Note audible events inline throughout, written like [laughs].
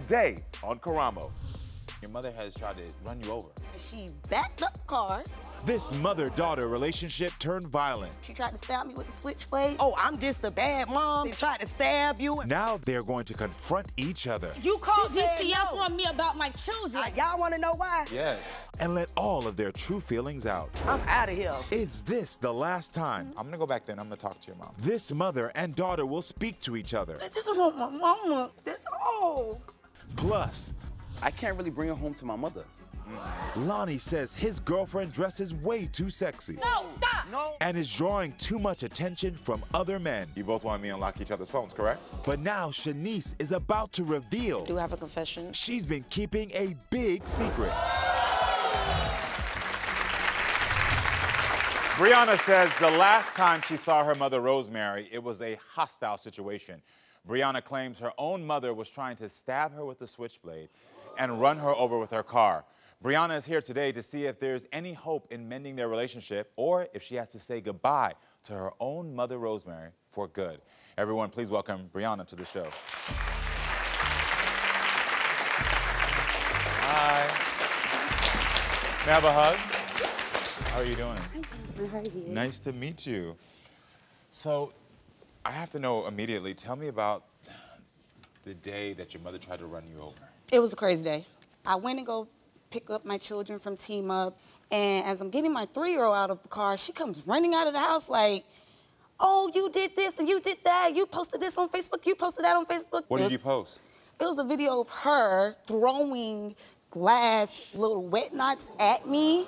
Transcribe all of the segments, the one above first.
today on Karamo. Your mother has tried to run you over. She backed up the car. This mother-daughter relationship turned violent. She tried to stab me with the switchblade. Oh, I'm just a bad mom. They tried to stab you. Now they're going to confront each other You called She said DCF no. on me about my children. Uh, y'all want to know why? Yes. and let all of their true feelings out. I'm out of here. Is this the last time I'm gonna go back there and I'm gonna talk to your mom. this mother and daughter will speak to each other? I just want my mama. That's all. Plus, I can't really bring her home to my mother. Lonnie says his girlfriend dresses way too sexy no, stop. No. and is drawing too much attention from other men. You both want me to unlock each other's phones, correct? But now Shanice is about to reveal Do I have a confession? she's been keeping a big secret. Brianna says the last time she saw her mother, Rosemary, it was a hostile situation. Brianna claims her own mother was trying to stab her with a switchblade and run her over with her car. Brianna is here today to see if there's any hope in mending their relationship or if she has to say goodbye to her own mother, Rosemary, for good. Everyone, please welcome Brianna to the show. Hi. May I have a hug? How are you doing? Nice to meet you. So, I have to know immediately. Tell me about the day that your mother tried to run you over. It was a crazy day. I went and go pick up my children from Team Up, and as I'm getting my three-year-old out of the car, she comes running out of the house like, "Oh, you did this and you did that. You posted this on Facebook. You posted that on Facebook." What It did you post? It was a video of her throwing glass little wet knots at me,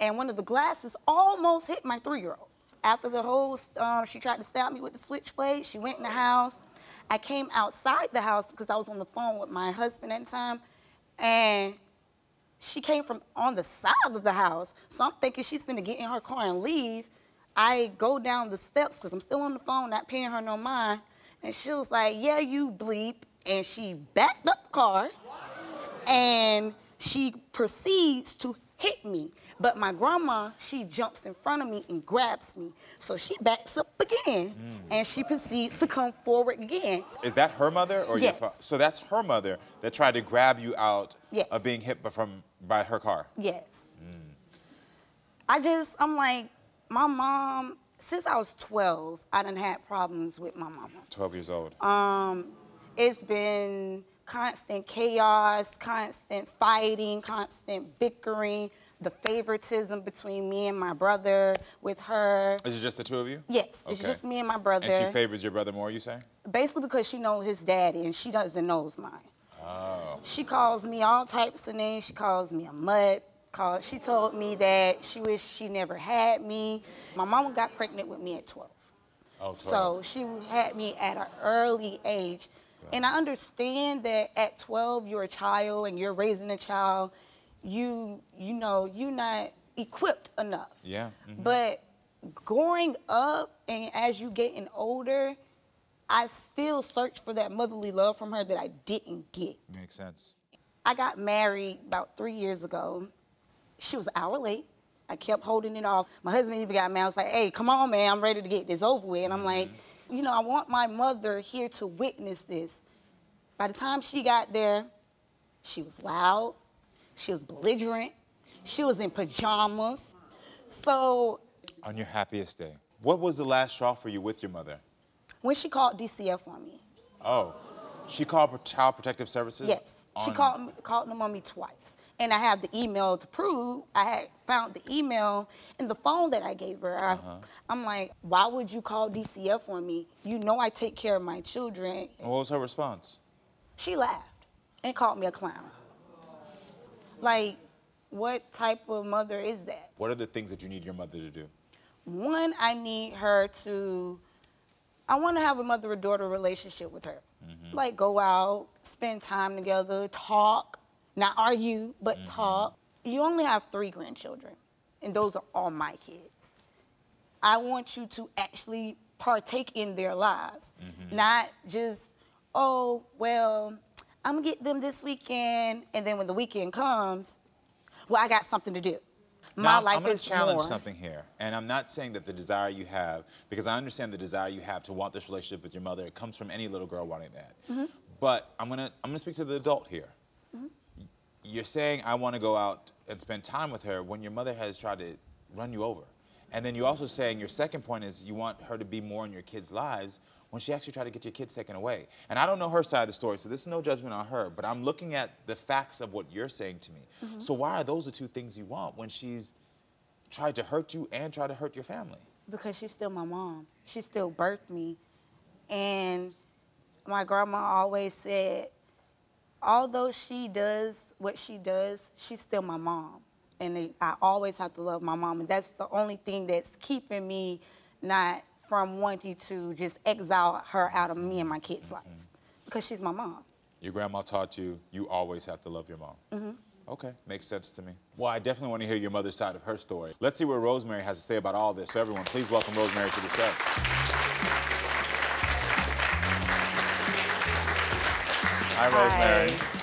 and one of the glasses almost hit my three-year-old. After the whole, um, she tried to stab me with the switchblade. She went in the house. I came outside the house because I was on the phone with my husband at the time, and she came from on the side of the house. So I'm thinking she's gonna get in her car and leave. I go down the steps because I'm still on the phone, not paying her no mind. And she was like, Yeah, you bleep. And she backed up the car and she proceeds to hit me. But my grandma, she jumps in front of me and grabs me. So she backs up again and she proceeds to come forward again. Is that her mother or your Yes. father? So that's her mother that tried to grab you out Yes. of being hit by, from by her car. Yes. I just, I'm like, my mom, since I was 12, I done had problems with my mama. 12 years old. Um, it's been constant chaos, constant fighting, constant bickering, the favoritism between me and my brother with her. Is it just the two of you? Yes, it's just me and my brother. And she favors your brother more, you say? Basically because she knows his daddy and she doesn't know mine. Oh. She calls me all types of names. She calls me a mutt. Call, she told me that she wished she never had me. My mama got pregnant with me at 12. Oh, 12. So she had me at an early age. And I understand that at 12 you're a child and you're raising a child. You you know, you're not equipped enough. Yeah. mhm. But growing up and as you getting older, I still search for that motherly love from her that I didn't get. Makes sense. I got married about three years ago. She was an hour late. I kept holding it off. My husband even got mad. I was like, hey, come on, man, I'm ready to get this over with. And I'm like, you know, I want my mother here to witness this. By the time she got there, she was loud, she was belligerent, she was in pajamas. So On your happiest day, what was the last straw for you with your mother? when she called DCF on me, Oh, she called for Child Protective Services? Yes, she called called them on me twice, and I have the email to prove. I had found the email in the phone that I gave her. I, Uh-huh. I'm like, why would you call DCF on me? You know I take care of my children. And What was her response? She laughed and called me a clown. Like, what type of mother is that? What are the things that you need your mother to do? One, I need her to, I want to have a mother and daughter relationship with her. Mm-hmm. Like go out, spend time together, talk, not argue, but mm-hmm. talk. You only have three grandchildren, and those are all my kids. I want you to actually partake in their lives, mm-hmm. not just, oh, well, I'm gonna get them this weekend, and then when the weekend comes, well, I got something to do. My Now, life I'm gonna is challenge more. something here, and I'm not saying that the desire you have, because I understand the desire you have to want this relationship with your mother, it comes from any little girl wanting that. Mm-hmm. But I'm gonna I'm gonna speak to the adult here. You're saying I want to go out and spend time with her when your mother has tried to run you over. And then you're also saying your second point is you want her to be more in your kids' lives when she actually tried to get your kids taken away. And I don't know her side of the story, so this is no judgment on her, but I'm looking at the facts of what you're saying to me. Mm-hmm. So why are those the two things you want when she's tried to hurt you and tried to hurt your family? because she's still my mom. She still birthed me. And my grandma always said, although she does what she does, she's still my mom. And it- I always have to love my mom. And that's the only thing that's keeping me not from wanting to just exile her out of me and my kids' life. Because she's my mom. Your grandma taught you you always have to love your mom. Mm-hmm. Okay, makes sense to me. Well, I definitely want to hear your mother's side of her story. Let's see what Rosemary has to say about all this. So, everyone, please welcome Rosemary to the show. Hi, Rosemary. How are you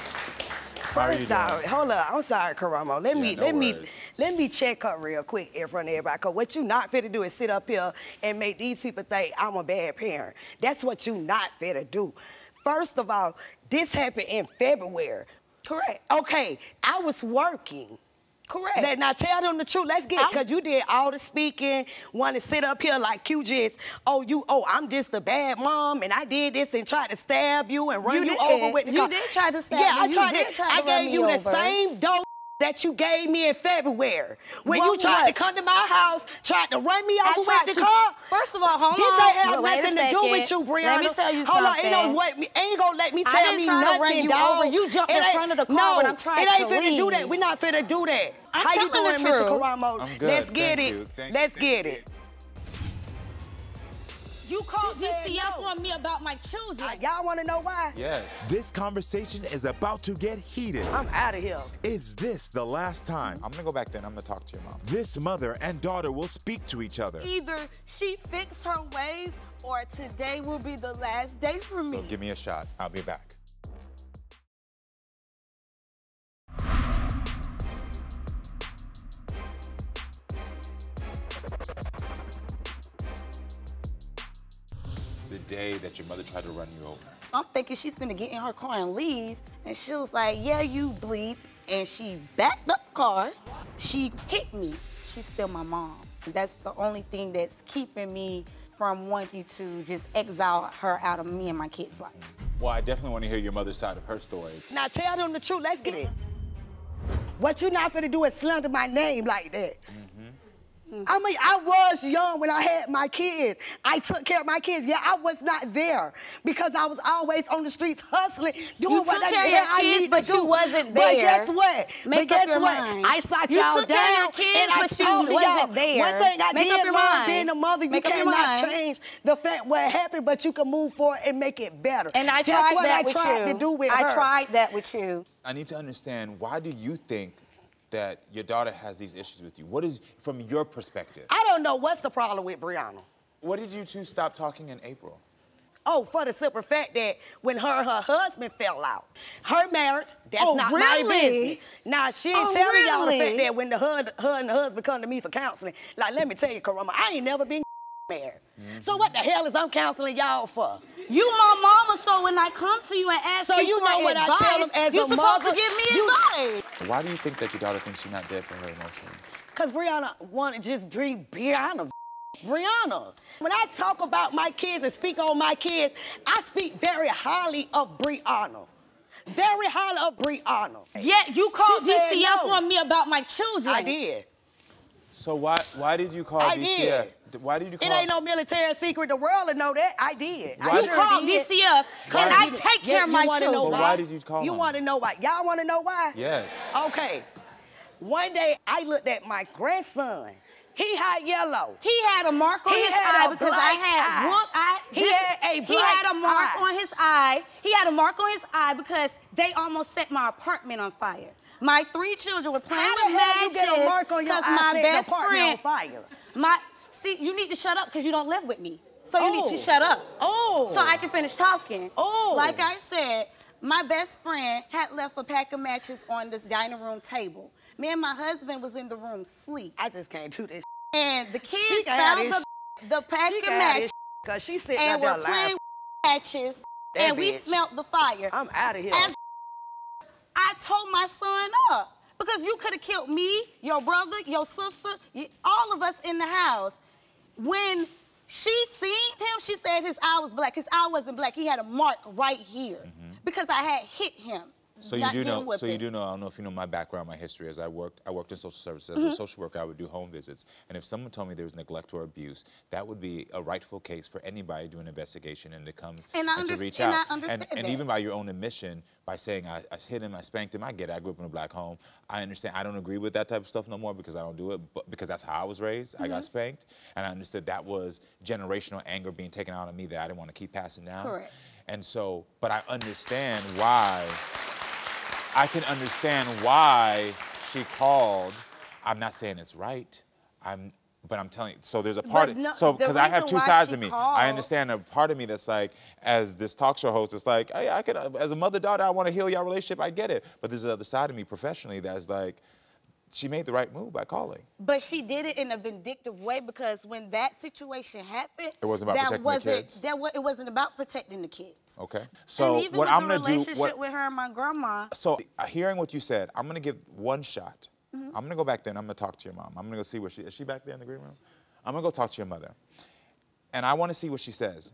First doing? off, hold up. I'm sorry, Karamo. Let Yeah, me no let me let me check up real quick in front of everybody. Cause what you not fit to do is sit up here and make these people think I'm a bad parent. That's what you not fit to do. First of all, this happened in February. Correct. Okay, I was working. Correct. Let, now tell them the truth. Let's get because you did all the speaking. Want to sit up here like you just, oh you, oh I'm just a bad mom and I did this and tried to stab you and run You you, did. over with the You car. did try to stab Yeah, me. I You tried did to. try to I gave you the same dope. That you gave me in February when Well, you tried what? to come to my house, tried to run me I over with the to- car. First of all, hold this on. ain't have Wait a nothing to do with second. you, Brianna. Let me tell you Hold on, ain't no what ain't gonna let me I tell didn't me try to nothing, run you dog. over. You jumped It in front of the car no, when I'm trying it ain't to finna do that. We're not finna do that. I'm How you telling doing, Mr. truth. Karamo? I'm good. Let's get Thank it. you. Thank Let's get it. You called DCF no. on me about my children. Uh, y'all wanna know why? Yes. This conversation is about to get heated. I'm out of here. Is this the last time I'm gonna go back then. I'm gonna talk to your mom. this mother and daughter will speak to each other? Either she fixed her ways or today will be the last day for me. So give me a shot. I'll be back. The day that your mother tried to run you over. I'm thinking she's gonna get in her car and leave. And she was like, yeah, you bleep. And she backed up the car. She hit me. She's still my mom. That's the only thing that's keeping me from wanting to just exile her out of me and my kids' life. Well, I definitely want to hear your mother's side of her story. Now tell them the truth. Let's get it. What you not finna do is slander my name like that. Mm. I mean, I was young when I had my kids. I took care of my kids. Yeah, I was not there because I was always on the streets hustling, doing You what took I, care of yeah, your I kids, need but to you do. wasn't there. But there. guess what? Make but up guess your what? mind. I sat You y'all took care of down your kids, and I but you told wasn't y'all there. one thing I Make up did your learn mind. being a mother, you Make cannot change the fact what happened, but you can move forward and make it better. And I That's tried what that I with you. to do with I her. tried that with you. I need to understand why do you think that your daughter has these issues with you? What is, from your perspective? I don't know what's the problem with Brianna. What did you two stop talking in April? Oh, for the simple fact that when her and her husband fell out, her marriage, that's Oh, not my business. Now, she ain't Oh, telling y'all the fact that when the her, her and the husband come to me for counseling, like, let me tell you, Karamo, I ain't never been married. So what the hell is I'm counseling y'all for? You my mama, so when I come to you and ask So you, you for know what I advice, tell them as you a supposed mother? to give me You- advice. Why do you think that your daughter thinks you're not there for her emotionally? Because Brianna want to just be Brianna. [laughs] Brianna. When I talk about my kids and speak on my kids, I speak very highly of Brianna. Very highly of Brianna. Yet you called She said DCF no. on me about my children. I did. So why why did you call I DCF? did. D- Why did you call? It ain't no military secret. The world will know that. I did. I Why- You sure called did. DCF, Why and I you- take Yeah, care of my wanna know children. Why did you call You want to know why? Y'all want to know why? Yes. Okay. One day I looked at my grandson. He had yellow. He had a mark on He his eye because I had eye. one eye. He this- had a He had a mark eye. on his eye. He had a mark on his eye because they almost set my apartment on fire. My three children were playing How with the hell you matches get a mark on your eye my setting the best apartment friend. on fire? My see, you need to shut up because you don't live with me. So you need Oh. to shut up. Oh. So I can finish talking. Oh. Like I said, my best friend had left a pack of matches on this dining room table. Me and my husband was in the room sleep. I just can't do this. And the kids found the, the pack She of matches because she sitting and up there playing matches That and we smelt the fire. I'm out of here. As I told my son up because you could have killed me, your brother, your sister, all of us in the house. When she seen him, she said his eye was black. His eye wasn't black. He had a mark right here mm-hmm. because I had hit him. So you do know. So whipping. you do know. I don't know if you know my background, my history. As I worked, I worked in social services Mm-hmm. a social worker. I would do home visits, and if someone told me there was neglect or abuse, that would be a rightful case for anybody doing an investigation and to come And I to reach and out. I understand and, and even by your own admission, by saying I, I hit him, I spanked him, I get it. I grew up in a black home. I understand. I don't agree with that type of stuff no more because I don't do it, but because that's how I was raised. I Mm-hmm. got spanked, and I understood that was generational anger being taken out on me that I didn't want to keep passing down. Correct. And so, but I understand why. I can understand why she called. I'm not saying it's right. I'm, but I'm telling you. So there's a part. But no, so because I have two sides of me. called- I understand a part of me that's like, as this talk show host, it's like, hey, I could, as a mother daughter, I want to heal your relationship. I get it. But there's the other side of me professionally that's like, she made the right move by calling. But she did it in a vindictive way because when that situation happened, It wasn't about that protecting the wasn't kids? that wa- it wasn't about protecting the kids. Okay. So and even what with I'm the gonna do, relationship what, with her and my grandma, So, uh, hearing what you said, I'm gonna give one shot. Mm-hmm. I'm gonna go back there and I'm gonna talk to your mom. I'm gonna go see what she is. She back there in the green room? I'm gonna go talk to your mother, and I want to see what she says.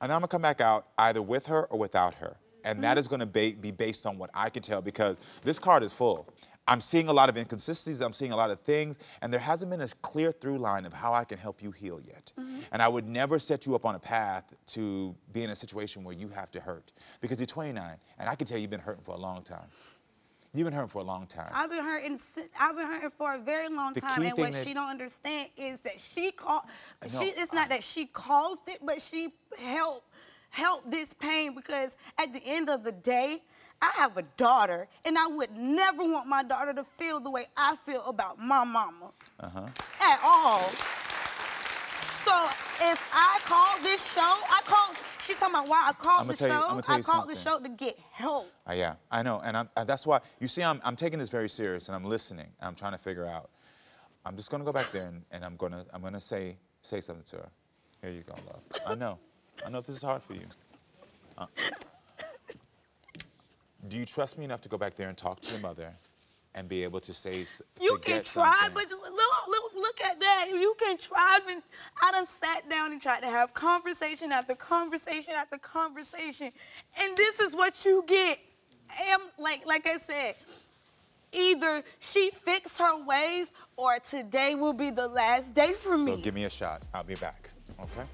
And then I'm gonna come back out either with her or without her, and that Mm-hmm. is gonna ba- be based on what I can tell because this card is full. I'm seeing a lot of inconsistencies. I'm seeing a lot of things, and there hasn't been a clear through line of how I can help you heal yet. Mm-hmm. And I would never set you up on a path to be in a situation where you have to hurt because you're 29, and I can tell you've been hurting for a long time. You've been hurting for a long time. I've been hurting. I've been hurting for a very long The time, and what that- she don't understand is that she called. I She. It's not that she caused it, but she helped help this pain because at the end of the day. I have a daughter, and I would never want my daughter to feel the way I feel about my mama Uh-huh. at all. So if I called this show, I called. She talking about why I called the you- show. Tell I you called the show to get help. Uh, yeah, I know, and, I'm, and that's why you see, I'm, I'm taking this very serious, and I'm listening. And I'm trying to figure out. I'm just gonna go back there, and, and I'm gonna I'm gonna say say something to her. Here you go, love. I know, I know this is hard for you. Uh, do you trust me enough to go back there and talk to your mother, and be able to say s- You to can try, something? but look, look, look at that. You can try. But I done sat down and tried to have conversation after conversation after conversation, and this is what you get. Am like like I said, either she fix her ways, or today will be the last day for me. So give me a shot. I'll be back. Okay.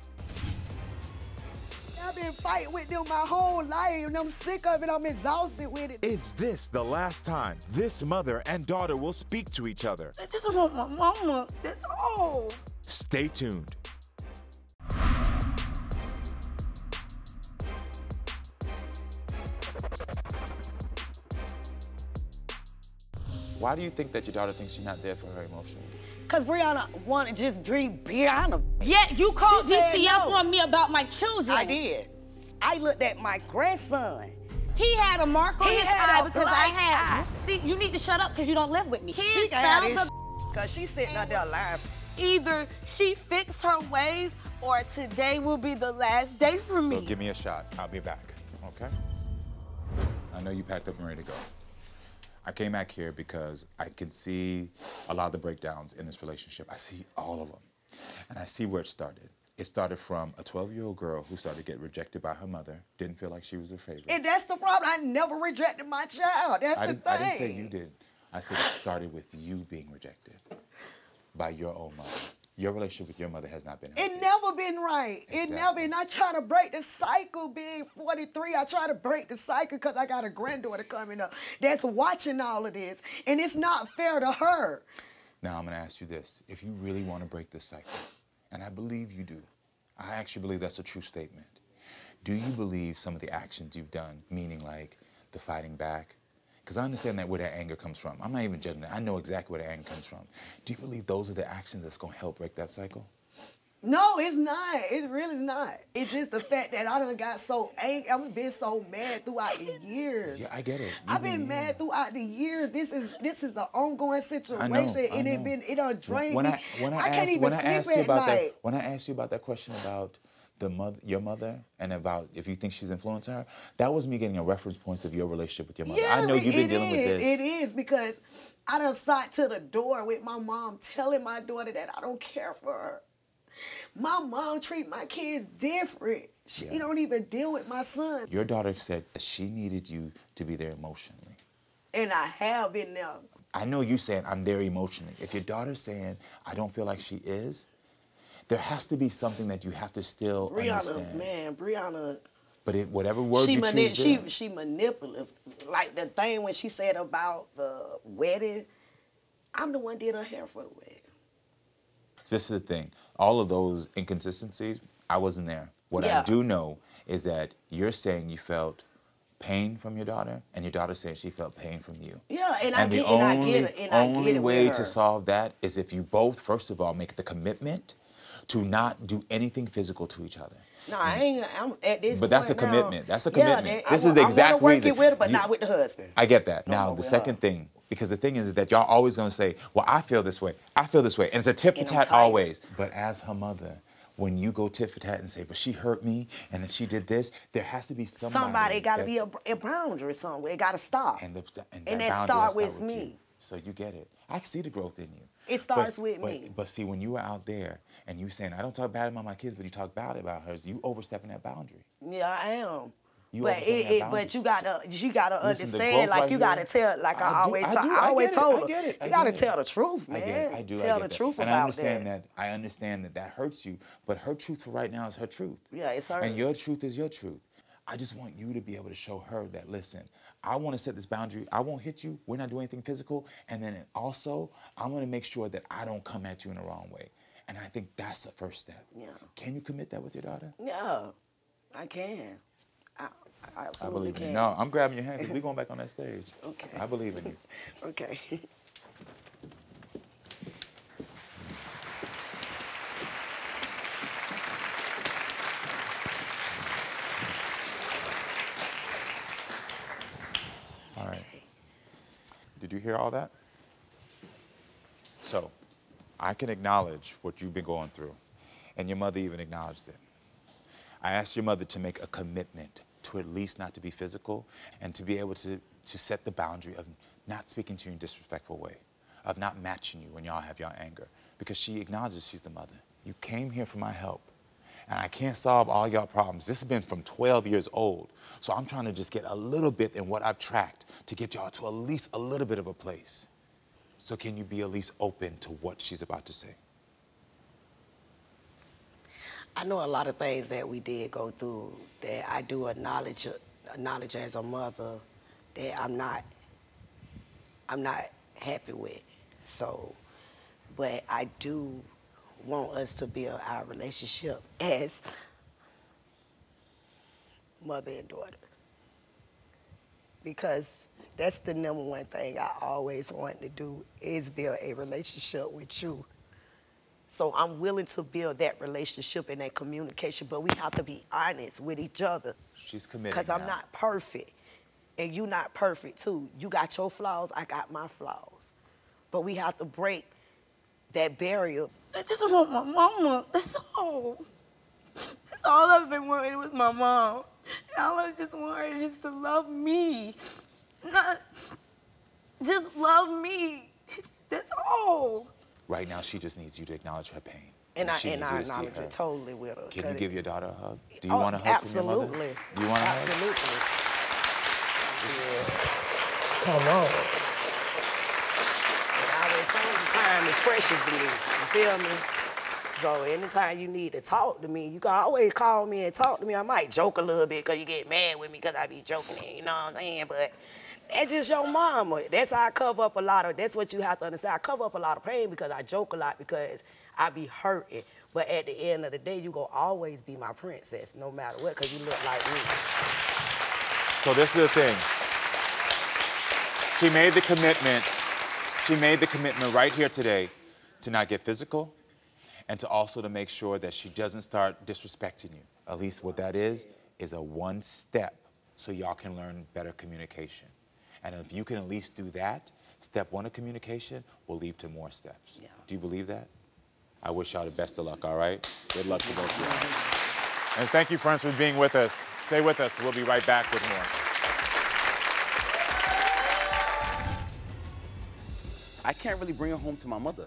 I've been fighting with them my whole life, and I'm sick of it. I'm exhausted with it. Is this the last time this mother and daughter will speak to each other? I just want my mama. That's all. Oh. Stay tuned. Why do you think that your daughter thinks you're not there for her emotionally? Cause Brianna wanna just bring Brianna. Yeah, you called She said DCF no. on me about my children. I did. I looked at my grandson. He had a mark on He his eye because I black had. eye. See, you need to shut up because you don't live with me. she Kids can have found this the. [laughs] Cause she sitting out there laughing. Either she fix her ways or today will be the last day for me. So give me a shot. I'll be back. Okay? I know you packed up and ready to go. I came back here because I can see a lot of the breakdowns in this relationship. I see all of them. And I see where it started. It started from a 12 year old girl who started to get rejected by her mother, didn't feel like she was her favorite. And that's the problem. I never rejected my child. That's I the thing. I didn't say you did. I said it started with you being rejected by your own mother. Your relationship with your mother has not been healthy. It never been right. It never, and I try to break the cycle being 43. I try to break the cycle because I got a granddaughter coming up that's watching all of this. And it's not fair to her. Now I'm gonna ask you this. If you really want to break this cycle, and I believe you do, I actually believe that's a true statement. Do you believe some of the actions you've done, meaning like the fighting back? Because I understand that where that anger comes from. I'm not even judging that. I know exactly where the anger comes from. Do you believe those are the actions that's gonna help break that cycle? No, it's not. It really is not. It's just the fact that I done got so angry. I've been so mad throughout the years. Yeah, I get it. I've You- been you- mad throughout the years. This is this is an ongoing situation, I know, I and it know. been it done drained when me. I, when I, can't asked, even when I sleep asked you about night. that, when I asked you about that question about the mother, your mother, and about if you think she's influencing her, that was me getting a reference point of your relationship with your mother. I know you've been dealing with this. It is because I done sat to the door with my mom telling my daughter that I don't care for her. My mom treat my kids different. She Yeah. don't even deal with my son. Your daughter said that she needed you to be there emotionally. And I have been there. I know you saying I'm there emotionally. If your daughter's saying I don't feel like she is, there has to be something that you have to still Brianna, understand. man, Brianna, But it, whatever word she you mani- choose, she she manipulative. Like the thing when she said about the wedding, I'm the one did her hair for the wedding. this is the thing. All of those inconsistencies, I wasn't there. What I do know is that you're saying you felt pain from your daughter, and your daughter saying she felt pain from you. Yeah, and I And the get and I get it and I only get it way to solve that is if you both, first of all, make the commitment to not do anything physical to each other. No, I ain't. I'm at this. But that's a now- commitment. That's a commitment. that- This I is the exact I wanna work reason. it with her, but You- not with the husband. I get that. Now, the second her. thing, because the thing is, is that y'all always gonna say, well, I feel this way, I feel this way. And it's a tit for tat always. But as her mother, when you go tit for tat and say, but she hurt me and then she did this, there has to be somebody. Somebody got to be a, a boundary somewhere. It got to stop. And, the, and, And that, that start with you. me. So you get it. I see the growth in you. It starts But- with but- me. But see, when you were out there and you saying, I don't talk bad about my kids, but you talk bad about hers, you overstepping that boundary. Yeah, I am. You but it, that it, boundary. but you gotta you gotta Listen, understand. Like right you gotta tell. Like I, I do- always I do- I, I always told her. I You gotta tell the truth, I man. get it. I do. Tell I the get that. truth and about I understand that. that. I understand that that hurts you, but her truth for right now is her truth. Yeah, it's hers. And your truth is your truth. I just want you to be able to show her that. Listen, I want to set this boundary. I won't hit you. We're not doing anything physical. And then also, I'm going to make sure that I don't come at you in the wrong way. And I think that's the first step. Yeah. Can you commit that with your daughter? Yeah, I can. I, I I believe in you. No, I'm grabbing your hand because we're going back on that stage. [laughs] Okay. I believe in you. [laughs] Okay. All right. Did you hear all that? So, I can acknowledge what you've been going through, and your mother even acknowledged it. I asked your mother to make a commitment to at least not to be physical and to be able to, to set the boundary of not speaking to you in a disrespectful way, of not matching you when y'all have your anger, because she acknowledges she's the mother. You came here for my help, and I can't solve all y'all problems. This has been from 12 years old, so I'm trying to just get a little bit in what I've tracked to get y'all to at least a little bit of a place. So can you be at least open to what she's about to say? I know a lot of things that we did go through that I do acknowledge acknowledge as a mother that I'm not I'm not happy with. So but I do want us to build our relationship [laughs] as mother and daughter. Because that's the number one thing I always want to do is build a relationship with you. So I'm willing to build that relationship and that communication, but we have to be honest with each other. She's committed. Because I'm not perfect. And you're not perfect too. You got your flaws, I got my flaws. But we have to break that barrier. I just want my mama. That's all. That's all I've been wanting was my mom. And all I just want her just to love me. Not just love me. That's all. Right now, she just needs you to acknowledge her pain. And I and I you to see acknowledge her. it totally with her. Can you it- give your daughter a hug? Do you Oh, want a hug from your absolutely. mother? Do you want a hug? Absolutely. Come on. And I always say time is precious to me. You feel me? So anytime you need to talk to me, you can always call me and talk to me. I might joke a little bit because you get mad with me because I be joking, you know what I'm saying? But that's just your mama. That's how I cover up a lot of, that's what you have to understand. I cover up a lot of pain because I joke a lot because I be hurting. But at the end of the day, you gonna always be my princess, no matter what, because you look like me. So this is the thing. She made the commitment. She made the commitment right here today to not get physical and to also to make sure that she doesn't start disrespecting you. At least what that is is a one step so y'all can learn better communication. And if you can at least do that, step one of communication will lead to more steps. Yeah. Do you believe that? I wish y'all the best of luck, all right? Good luck to both of y'all. And thank you, friends, for being with us. Stay with us. We'll be right back with more. I can't really bring her home to my mother.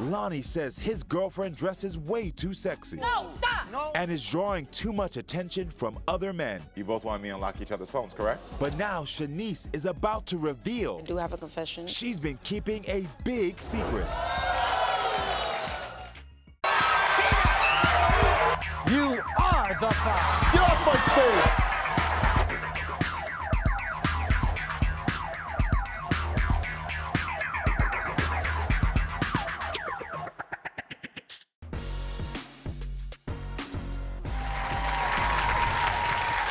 Lonnie says his girlfriend dresses way too sexy No, stop. No. and is drawing too much attention from other men. You both want me to unlock each other's phones, correct? But now Shanice is about to reveal I do have a confession. she's been keeping a big secret. You are the five. Get off my stage.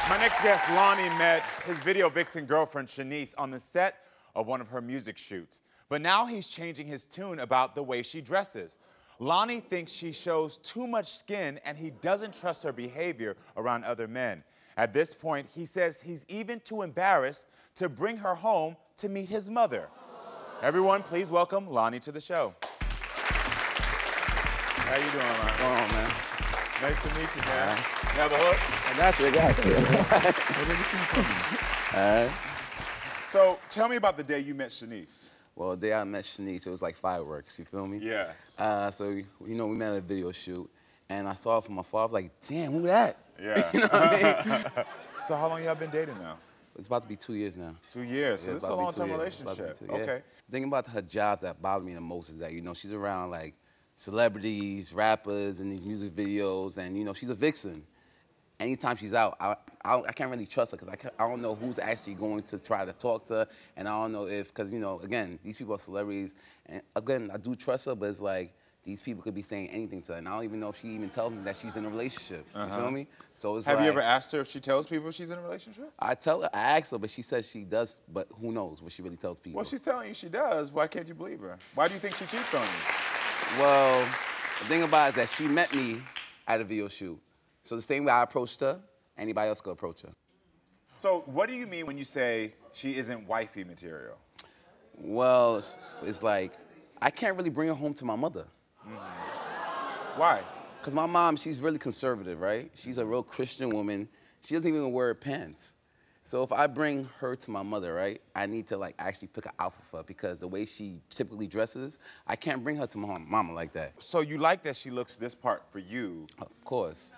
My next guest, Lonnie, met his video vixen girlfriend, Shanice, on the set of one of her music shoots. But now he's changing his tune about the way she dresses. Lonnie thinks she shows too much skin and he doesn't trust her behavior around other men. At this point, he says he's even too embarrassed to bring her home to meet his mother. Everyone, please welcome Lonnie to the show. How you doing, Lonnie? Come on, man. Nice to meet you, man. You have a hook? That's what I got. So tell me about the day you met Shanice. Well, the day I met Shanice, it was like fireworks. You feel me? Yeah. Uh, so you know, we met at a video shoot, and I saw it from afar. I was like, "Damn, who that?" Yeah. [laughs] You know what I mean? [laughs] So how long y'all been dating now? It's about to be two years now. Two years. So Yeah, this is a about to be two long-term years. It's about to be relationship. two- yeah. Okay. The thing about her jobs that bother me the most is that you know she's around like celebrities, rappers, and these music videos, and you know she's a vixen. Anytime she's out, I, I, I can't really trust her because I, I don't know who's actually going to try to talk to her, and I don't know if because you know again these people are celebrities, and again I do trust her, but it's like these people could be saying anything to her, and I don't even know if she even tells me that she's in a relationship. You feel me? So it's Uh-huh. Have you ever asked her if she tells people she's in a relationship? I tell her, I ask her, but she says she does, but who knows what she really tells people. Well, she's telling you she does. Why can't you believe her? Why do you think she cheats on you? Well, the thing about it is that she met me at a video shoot. So the same way I approached her, anybody else could approach her. So what do you mean when you say she isn't wifey material? Well, it's like, I can't really bring her home to my mother. Mm-hmm. Why? Because my mom, she's really conservative, right? She's a real Christian woman. She doesn't even wear pants. So if I bring her to my mother, right, I need to like actually pick an outfit for her because the way she typically dresses, I can't bring her to my mama like that. So you like that she looks this part for you, Of course.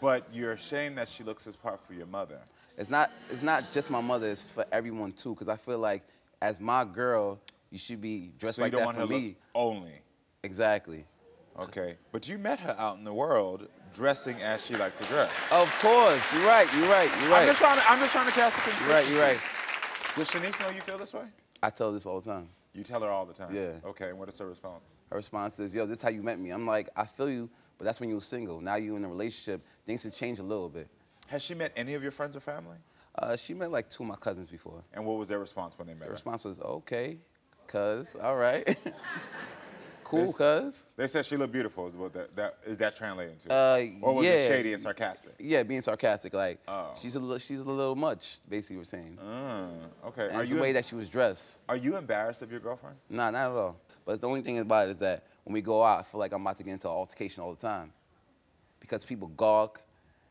But you're ashamed that she looks this part for your mother. It's not it's not just my mother, it's for everyone too. Cause I feel like as my girl, you should be dressed So like you don't that want for me. only. Exactly. Okay. But you met her out in the world dressing as she likes to dress. Of course, you're right, you're right, you're right. I'm just trying to I'm just trying to cast a You're right, you're right. Does Shanice know you feel this way? I tell this all the time. You tell her all the time. Yeah. Okay, and what is her response? Her response is, yo, this is how you met me. I'm like, I feel you, but that's when you were single. Now you're in a relationship, things have changed a little bit. Has she met any of your friends or family? Uh, she met like two of my cousins before. And what was their response when they met The response was, okay, cuz, all right. [laughs] cool, cuz. They said she looked beautiful. Is what that, that is that translating to? Uh, or was yeah. it shady and sarcastic? Yeah, being sarcastic, like, Oh. she's, a little, she's a little much, basically, we're saying. Mm, okay. And Are you the way that she was dressed. are you embarrassed of your girlfriend? Nah, not at all. But the only thing about it is that when we go out, I feel like I'm about to get into an altercation all the time. Because people gawk,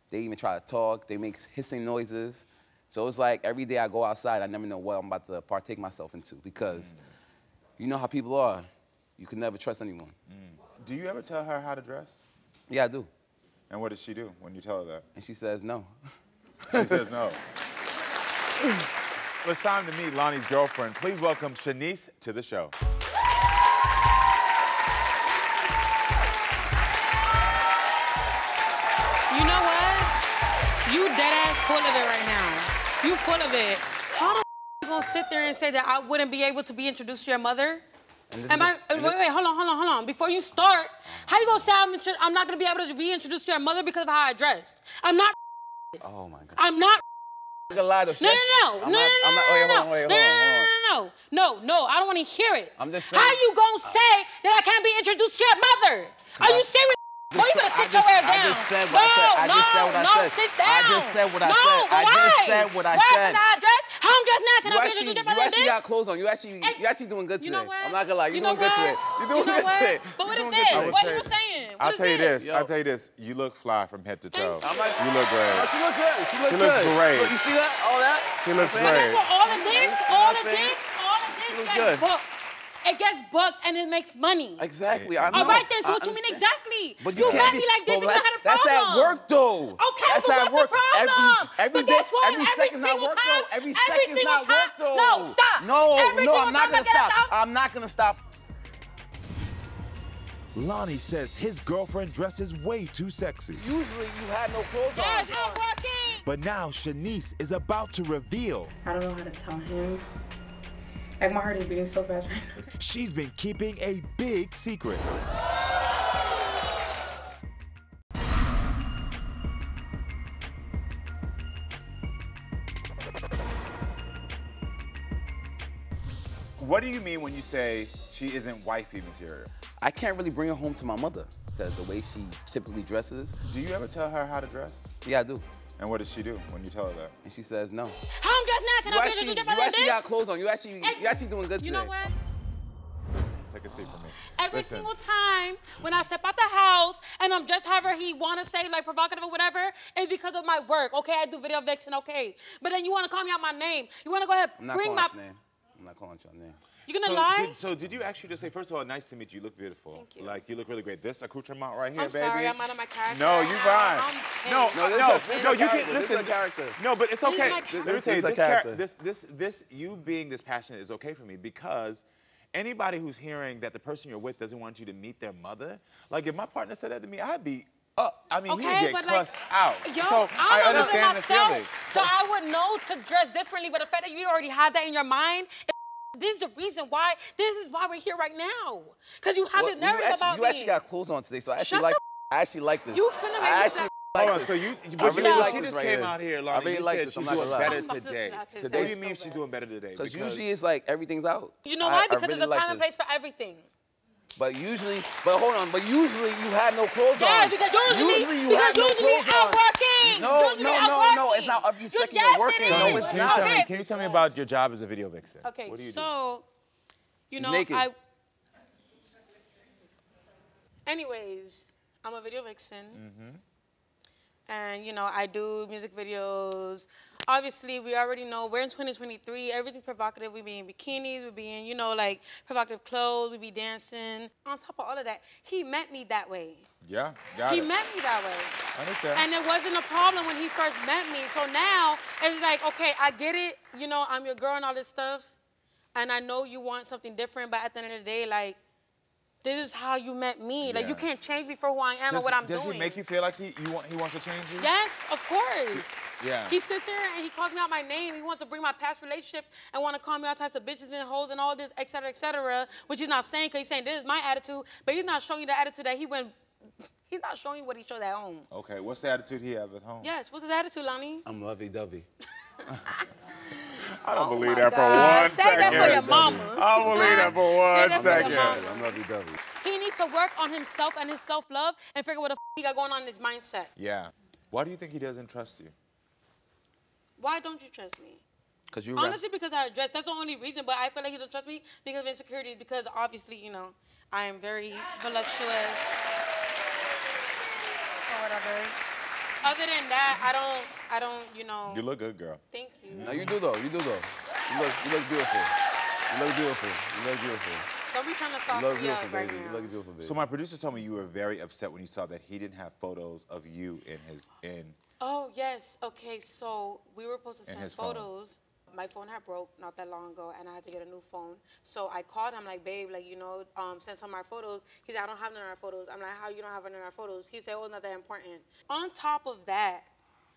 they even try to talk, they make hissing noises. So it's like every day I go outside, I never know what I'm about to partake myself into because you know how people are. You can never trust anyone. Mm. Do you ever tell her how to dress? Yeah, I do. And what does she do when you tell her that? And she says no. [laughs] She says no. It's time to meet Lonnie's girlfriend. Please welcome Shanice to the show. Of it. How the you gonna sit there and say that I wouldn't be able to be introduced to your mother? And Am is I? a- and wait, wait, hold on, hold on, hold on. Before you start, how you gonna say I'm, intro- I'm not gonna be able to be introduced to your mother because of how I dressed? I'm not. Oh my God. I'm not. I'm gonna lie though. No, no, no, I'm no, not, no, I'm not, no, wait, no, hold on, wait, no, hold no, on, hold on. no, no, no, no. I don't want to hear it. I'm just How saying- you gonna say that I can't be introduced to your mother? Are you serious? Boy, you better I sit your just- ass I down. just said no, what I said. I no, just said what I no, said. sit I down. just said what I no, said. but I just why? said what I why? said. Because I dress? How I'm dressed now. Can You I actually, introduce your you actually got clothes on. You actually, Hey, you actually doing good You today. know what? I'm not gonna lie. You, You doing know good today. You doing You know good what? today. But what You is doing this? good I What you you- saying? I'll tell you this? this. I'll tell you this. You look fly from head to toe. You look great. she look good. She look She looks great. You see that? All that? She looks great. All of this, all of what I'm saying? this, all of this looks good. Booked. It gets booked and it makes money. Exactly. I know. All right then, so I what you mean exactly? But you can't met be- me like this, but you that's, had a that's problem. at work though. Okay, that's but what's work. the problem? Every, every but day- guess what? Every, every second's not single work time, though. Every, every second's single not time. work though. No, stop. No, Every no, I'm not gonna get stop. I'm not gonna stop. Lonnie says his girlfriend dresses way too sexy. Usually you had no clothes Yes, on. I'm working. But now Shanice is about to reveal I don't know how to tell him. Like my heart is beating so fast right now. she's been keeping a big secret. What do you mean when you say she isn't wifey material? I can't really bring her home to my mother because the way she typically dresses. Do you ever tell her how to dress? Yeah, I do. And what does she do when you tell her that? And she says no. How I'm dressed now? Can You I actually, introduce your you actually got clothes on. You actually, you actually doing good You today. know what? Take a seat for me. Every Listen, single time when I step out the house and I'm just however he want to say like provocative or whatever, it's because of my work. Okay, I do video vixen. Okay, but then you want to call me out my name. You want to go ahead I'm not bring calling my. your name. I'm not calling your name. You gonna so lie? Did, so did you actually just say, first of all, nice to meet you. You look beautiful. Thank you. Like you look really great. This accoutrement right here, baby. I'm baby. sorry, I'm out of my character No, you now. fine. I'm No. No, no, this no. a- no you can character. This is listen. a character. No, but it's This is okay. my Let me tell you, This this, character. this, this, this, you being this passionate is okay for me because anybody who's hearing that the person you're with doesn't want you to meet their mother, like if my partner said that to me, I'd be up. I mean, Okay, he'd get but like, out. yo, so I I'm a woman understand the feeling. myself, so I would know to dress differently. But the fact that you already had that in your mind, this is the reason why. This is why we're here right now, because you have Well, this narrative you actually, about you me. actually got clothes on today, so I actually Shut like. the I actually like this. You finna make me I actually snap- like Hold on, this. so you, but really you, like she just right came here. out here, I Lonnie. really you like said this, she's doing better I'm about to today. slap his What ass do you so mean she's doing better today? Because usually it's like everything's out. You know I- why? I Because really there's a like time and place for everything. But usually, but hold on, but usually you had no clothes Yeah, on. because usually, usually you because had no clothes I'm on. working. No, usually no, I'm no, working. no, it's not every You- second yes, you're working. is. No, Can it's you not. tell me? Can you tell me about your job as a video vixen? Okay, What do you do? so you know naked. I. Anyways, I'm a video vixen. Mm-hmm. And you know, I do music videos. Obviously, we already know we're in 2023. Everything's provocative. We be in bikinis. We be in, you know, like provocative clothes. We be dancing. On top of all of that, he met me that way. Yeah, got he it. met me that way. Understand. And it wasn't a problem when he first met me. So now it's like, okay, I get it. You know, I'm your girl and all this stuff. And I know you want something different, but at the end of the day, like, this is how you met me. Like, you can't change me for who I am does and what I'm does doing. Does he make you feel like he you want he wants to change you? Yes, of course. Yeah. He sits there and he calls me out my name. He wants to bring my past relationship and want to call me all types of bitches and hoes and all this, et cetera, et cetera, which he's not saying because he's saying this is my attitude, but he's not showing you the attitude that he went, [laughs] he's not showing you what he showed at home. Okay, what's the attitude he have at home? Yes, what's his attitude, Lonnie? I'm lovey-dovey. [laughs] I don't Oh believe my that for God. one Say second. that for your mama. I don't believe that for one that for your second. mama. I'm lovey-dovey. He needs to work on himself and his self-love and figure what the f- he got going on in his mindset. Yeah. Why do you think he doesn't trust you? Why don't you trust me? Cause you Honestly, because I dress. That's the only reason. But I feel like he doesn't trust me because of insecurities. Because obviously, you know, I am very voluptuous or whatever. Other than that, I don't. I don't. You know. You look good, girl. Thank you. No, you do though. You do though. You look, you look beautiful. You look beautiful. You look beautiful. Don't be trying to You sauce look me up beautiful, right baby. You now. look beautiful, baby. So my producer told me you were very upset when you saw that he didn't have photos of you in his in. Oh yes. Okay. So we were supposed to send his phone. photos. My phone had broke not that long ago, and I had to get a new phone. So I called him like, babe, like you know, um, send some of our photos. He said, I don't have none of our photos. I'm like, how you don't have none of our photos? He said, oh, it's not that important. On top of that,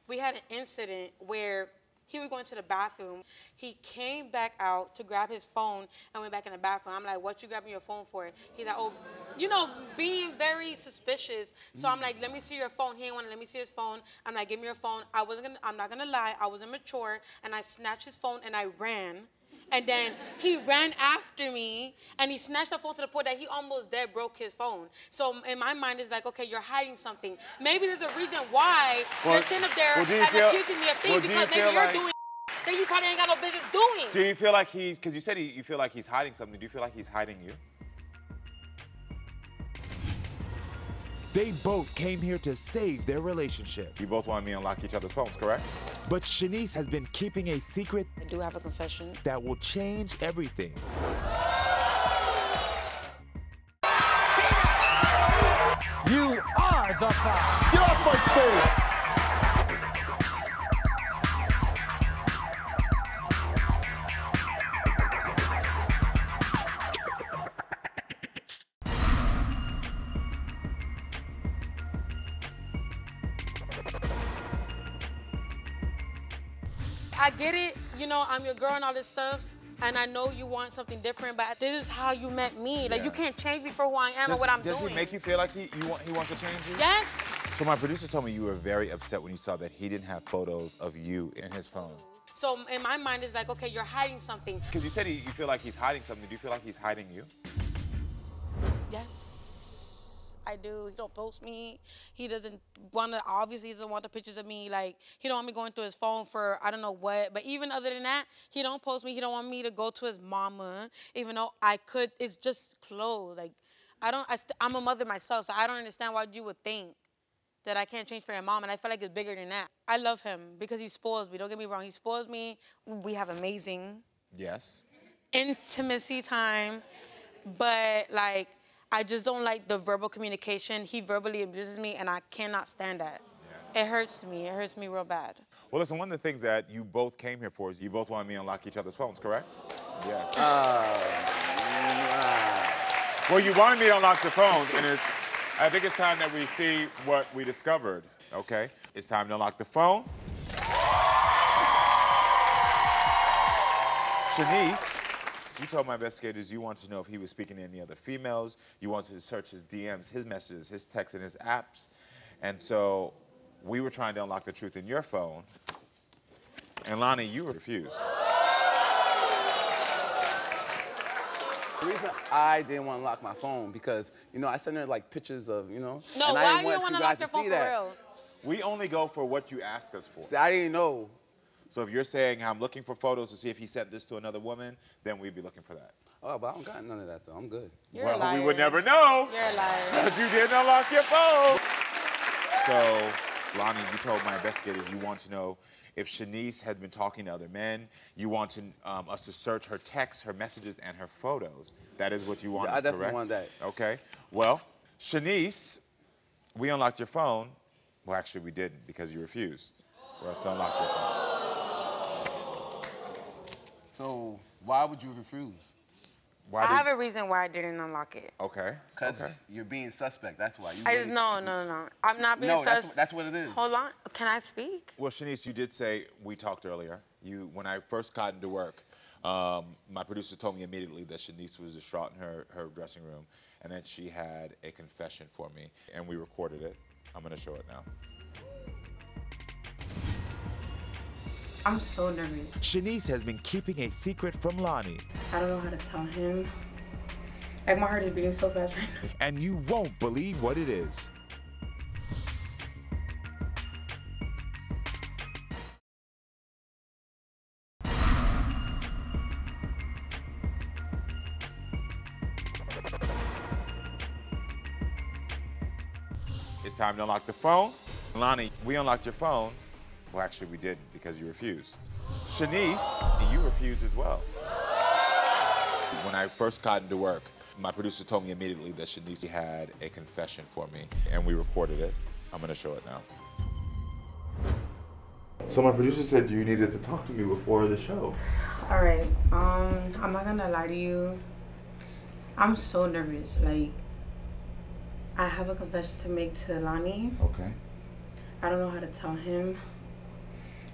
we had an incident where he was going to the bathroom. He came back out to grab his phone and went back in the bathroom. I'm like, what you grabbing your phone for? He's like, oh, you know, being very suspicious. So I'm like, let me see your phone. He ain't want to let me see his phone. And I'm like, give me your phone. I wasn't gonna, I'm not gonna lie. I was immature and I snatched his phone and I ran. And then he ran after me and he snatched the phone to the point that he almost dead broke his phone. So in my mind, it's like, okay, you're hiding something. Maybe there's a reason why Well- you're sitting up there well, and feel- accusing me of things well, you because maybe you're like- doing that you probably ain't got no business doing. Do you feel like he's, because you said he, you feel like he's hiding something. Do you feel like he's hiding you? They both came here to save their relationship. You both want me to unlock each other's phones, correct? But Shanice has been keeping a secret I do have a confession. that will change everything. You are the foul. Get off my stage. I'm your girl and all this stuff. And I know you want something different, but this is how you met me. Like Yeah. you can't change me for who I am Does, and what I'm does doing. he make you feel like he, you want, he wants to change you? Yes. So my producer told me you were very upset when you saw that he didn't have photos of you in his phone. So in my mind, it's like, okay, you're hiding something. Because you said he, you feel like he's hiding something. Do you feel like he's hiding you? Yes, I do. He don't post me. He doesn't want to. Obviously, he doesn't want the pictures of me. Like he don't want me going through his phone for I don't know what. But even other than that, he don't post me. He don't want me to go to his mama, even though I could. It's just clothes. Like I don't. I st- I'm a mother myself, so I don't understand why you would think that I can't change for your mom. And I feel like it's bigger than that. I love him because he spoils me. Don't get me wrong. He spoils me. We have amazing Yes. intimacy time, but like I just don't like the verbal communication. He verbally abuses me, and I cannot stand that. It hurts me. It hurts me real bad. Well, listen, one of the things that you both came here for is you both wanted me to unlock each other's phones, correct? Yes. Oh, well, you wanted me to unlock your phones, and it's, I think it's time that we see what we discovered, okay? It's time to unlock the phone. Shanice, you told my investigators you wanted to know if he was speaking to any other females. You wanted to search his DMs, his messages, his texts, and his apps. And so we were trying to unlock the truth in your phone. And Lonnie, you refused. The reason I didn't want to lock my phone because you know I sent her like pictures of you know. No, and I why didn't do you want want to you lock guys your to phone see for that. real? We only go for what you ask us for. See, I didn't know. So if you're saying I'm looking for photos to see if he sent this to another woman, then we'd be looking for that. Oh, but I don't got none of that though. I'm good. You're well, a liar. we would never know. You're a liar. Because [laughs] you didn't unlock your phone. So, Lonnie, you told my investigators you want to know if Shanice had been talking to other men. You want to, um, us to search her texts, her messages, and her photos. That is what you wanted, I definitely correct? want that. Okay. Well, Shanice, we unlocked your phone. Well, actually, we didn't because you refused for us to unlock your phone. So why would you refuse? Why I did- have a reason why I didn't unlock it. Okay. Because okay. you're being suspect. That's why. You I just no, no, no, no. I'm not being suspect. No, sus. that's, that's what it is. Hold on. Can I speak? Well, Shanice, you did say we talked earlier. You, when I first got into work, um, my producer told me immediately that Shanice was distraught in her, her dressing room, and that she had a confession for me, and we recorded it. I'm gonna show it now. I'm so nervous. Shanice has been keeping a secret from Lonnie, I don't know how to tell him. Like my heart is beating so fast right now. and you won't believe what it is. It's time to unlock the phone. Lonnie, we unlocked your phone. Well, actually, we didn't because you refused. Shanice, you refused as well. When I first got into work, my producer told me immediately that Shanice had a confession for me, and we recorded it. I'm gonna show it now. So my producer said you needed to talk to me before the show. All right. Um, I'm not gonna lie to you. I'm so nervous. Like, I have a confession to make to Lonnie. Okay. I don't know how to tell him.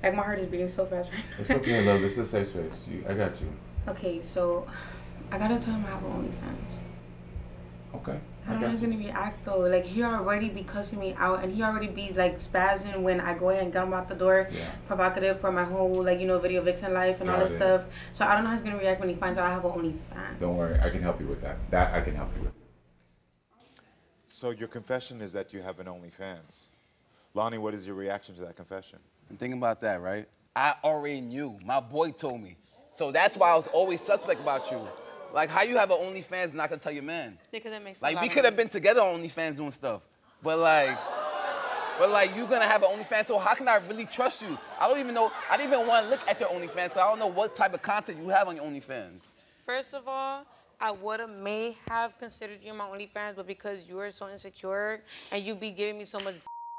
Like my heart is beating so fast right now. It's okay, [laughs] love. It's a safe space. You, I got you. Okay, so I gotta tell him I have OnlyFans. Okay. I don't know how he's gonna react though. Like he already be cussing me out, and he already be like spazzing when I go ahead and get him out the door. Yeah. Provocative for my whole like you know video vixen life and all Got that it. stuff. So I don't know how he's gonna react when he finds out I have an OnlyFans. Don't worry, I can help you with that. That I can help you with. So your confession is that you have an OnlyFans. Lonnie, what is your reaction to that confession? And think about that, right? I already knew. My boy told me. So that's why I was always suspect about you. Like, how you have an OnlyFans and not gonna tell your man? Because it makes Like, we could have been together on OnlyFans doing stuff. But like, but like, you gonna have an OnlyFans, so how can I really trust you? I don't even know, I don't even wanna look at your OnlyFans, because I don't know what type of content you have on your OnlyFans. First of all, I would have may have considered you my OnlyFans, but because you are so insecure and you be giving me so much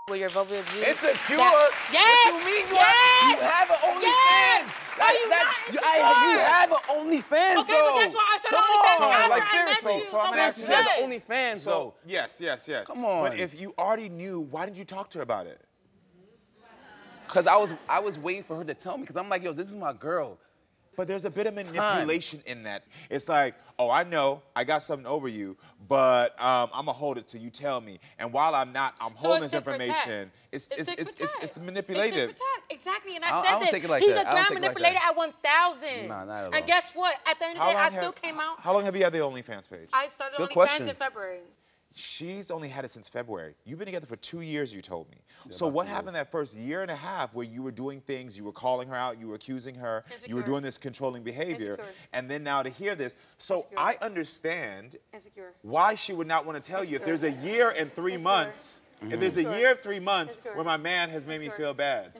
with your verbal abuse. Insecure? that- What yes. you mean you yes. have- you have an Yes. OnlyFans? Are That- you that- not you- I- insecure? you have an OnlyFans, Okay, but that's why I started Come on, like seriously. you. So I'm So gonna ask you what's this. good? OnlyFans, So though. yes, yes, yes. Come on. But if you already knew, why didn't you talk to her about it? Cause I was I was waiting for her to tell me, cause I'm like, yo, this is my girl. But there's a bit of It's time. manipulation in that. It's like, oh, I know, I got something over you, but um, I'm gonna hold it till you tell me. And while I'm not, I'm So holding this tit for tat. information. It's It's it's it's it's, it's It's manipulative. tit for tat. Exactly, and I, I said I don't that. take it like He's that. a I don't ground take like manipulator at 1,000. Nah, not at all. And guess what? At the end of the day, I still came out. How long have you had the OnlyFans page? I started Good OnlyFans question. in February. She's only had it since February. You've been together for two years, you told me. so what happened years. that first year and a half where you were doing things, you were calling her out, you were accusing her, you were doing this controlling behavior, Insecure. and then now to hear this. So Insecure. I understand Insecure. why she would not want to tell you if there's a year and three Insecure. months, if there's a year of three months Insecure. where my man has made me Insecure. feel bad.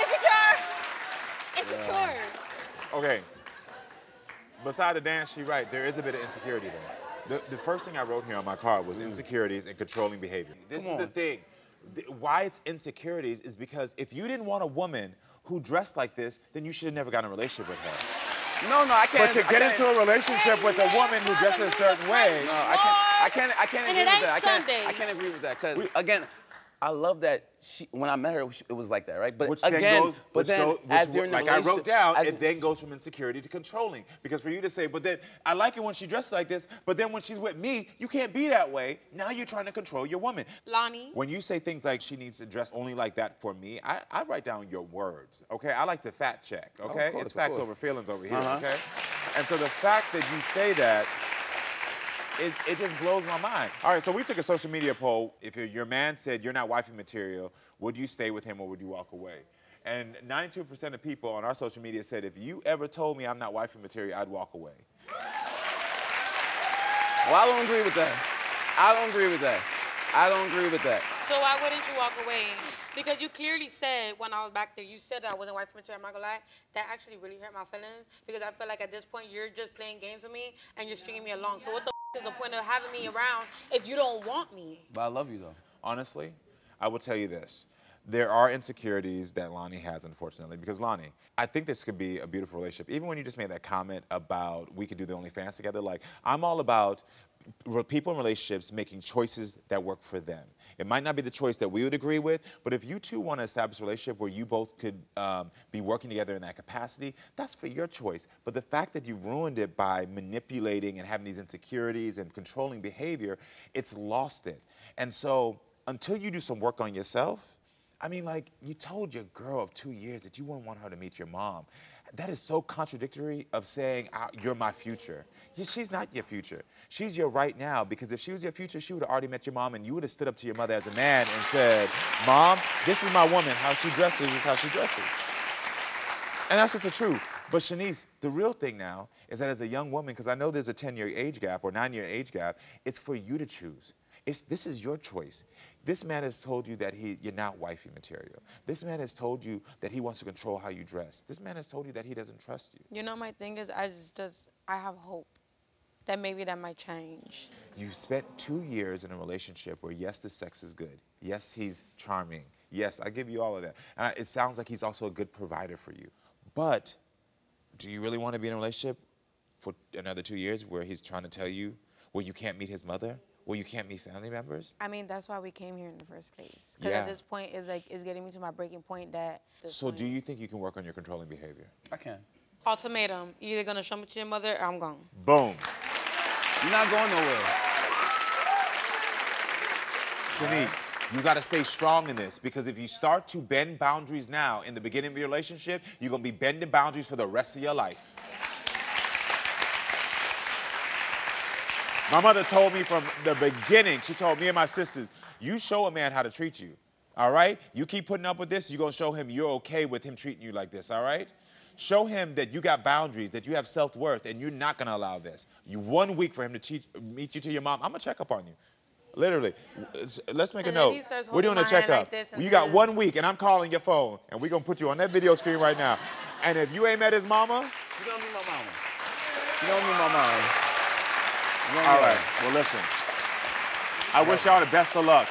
Insecure. Insecure. yeah. Okay. Beside the dance, she right. There is a bit of insecurity there. The, the first thing I wrote here on my card was mm. insecurities and controlling behavior. This Come is on. the thing. The, why it's insecurities is because if you didn't want a woman who dressed like this, then you should have never gotten a relationship with her. No, no, I can't. But to get into a relationship with a woman who dresses a certain way, no, I can't. I can't. I can't agree with that. I can't. I can't agree with that because again, I love that she. When I met her, it was like that, right? But which again, then goes, but which then go- which as you're in like I wrote down, as- it then goes from insecurity to controlling. Because for you to say, but then I like it when she dresses like this, but then when she's with me, you can't be that way. Now you're trying to control your woman. Lonnie. When you say things like she needs to dress only like that for me, I, I write down your words. Okay, I like to fact check. Okay, course, it's facts over feelings over here. Uh-huh. Okay, and so the fact that you say that it, it just blows my mind. All right, so we took a social media poll. If your- your man said you're not wifey material, would you stay with him or would you walk away? And 92% of people on our social media said, if you ever told me I'm not wifey material, I'd walk away. Well, I don't agree with that. I don't agree with that. I don't agree with that. So why wouldn't you walk away? Because you clearly said when I was back there, you said that I wasn't wife material. I'm not gonna lie. That actually really hurt my feelings because I feel like at this point you're just playing games with me and you're stringing me along. So what the is the point of having me around if you don't want me? But I love you though. Honestly, I will tell you this. There are insecurities that Lonnie has, unfortunately, because Lonnie, I think this could be a beautiful relationship. Even when you just made that comment about we could do the OnlyFans together, like I'm all about re- people in relationships making choices that work for them. It might not be the choice that we would agree with, but if you two want to establish a relationship where you both could um, be working together in that capacity, that's for your choice. But the fact that you've ruined it by manipulating and having these insecurities and controlling behavior, it's lost it. And so until you do some work on yourself, I mean, like, you told your girl of two years that you wouldn't want her to meet your mom. That is so contradictory of saying, "Ah, you're my future. She's not your future. She's your right now, because if she was your future, she would have already met your mom and you would have stood up to your mother as a man and said, Mom, this is my woman. How she dresses is how she dresses. And that's just the truth. But Shanice, the real thing now is that as a young woman, because I know there's a 10-year age gap or nine-year age gap, it's for you to choose. It's, this is your choice. This man has told you that he, you're not wifey material. This man has told you that he wants to control how you dress. This man has told you that he doesn't trust you. You know, my thing is, I just, just I have hope that maybe that might change. You spent two years in a relationship where, yes, the sex is good. Yes, he's charming. Yes, I give you all of that. And I, it sounds like he's also a good provider for you. But do you really want to be in a relationship for another two years where he's trying to tell you where you can't meet his mother, where you can't meet family members? I mean, that's why we came here in the first place. Because Yeah. at this point, it's like it's getting me to my breaking point. That So, point- do you think you can work on your controlling behavior? I can. ultimatum? You're either gonna show me to your mother, or I'm gone. Boom. You're not going nowhere. Denise, you got to stay strong in this because if you start to bend boundaries now in the beginning of your relationship, you're going to be bending boundaries for the rest of your life. My mother told me from the beginning, she told me and my sisters, you show a man how to treat you, all right? You keep putting up with this, you're gonna show him you're okay with him treating you like this, all right? Show him that you got boundaries, that you have self-worth, and you're not gonna allow this. You one week for him to teach, meet you to your mom, I'm gonna check up on you. Literally. Let's make And a note. We're doing a holding my checkup. like you got then- one week, and I'm calling your phone, and we're gonna put you on that video screen right now. And if you ain't met his mama, You don't need my mama. You don't need my mama. All need right. Well, listen. I wish y'all the best of luck.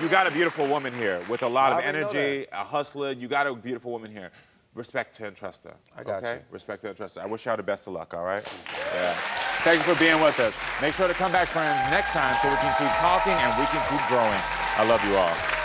You got a beautiful woman here with a lot of energy, a hustler. You got a beautiful woman here. Respect her and trust her. I got okay? you. Respect her and trust her. I wish y'all the best of luck, all right? Yeah. Thank you for being with us. Make sure to come back, friends, next time so we can keep talking and we can keep growing. I love you all.